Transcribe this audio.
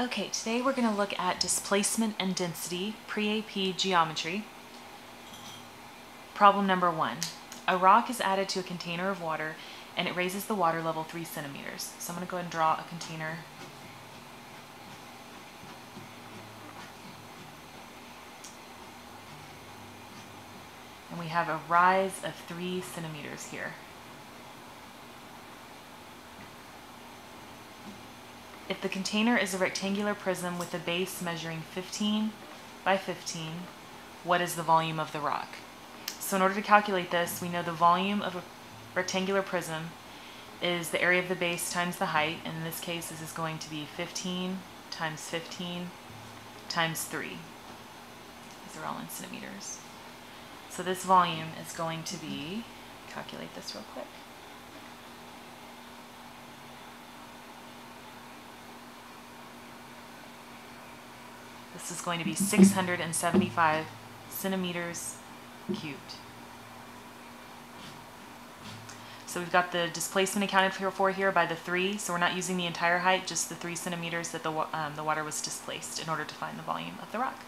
Okay, today we're going to look at displacement and density, pre-AP geometry. Problem number one. A rock is added to a container of water and it raises the water level three centimeters. So I'm going to go ahead and draw a container. And we have a rise of three centimeters here. If the container is a rectangular prism with a base measuring 15 by 15, what is the volume of the rock? So in order to calculate this, we know the volume of a rectangular prism is the area of the base times the height, and in this case this is going to be 15 times 15 times 3. These are all in centimeters. So this volume is going to be, calculate this real quick, This is going to be 675 centimeters cubed. So we've got the displacement accounted for here by the 3, so we're not using the entire height, just the 3 centimeters that the, um, the water was displaced in order to find the volume of the rock.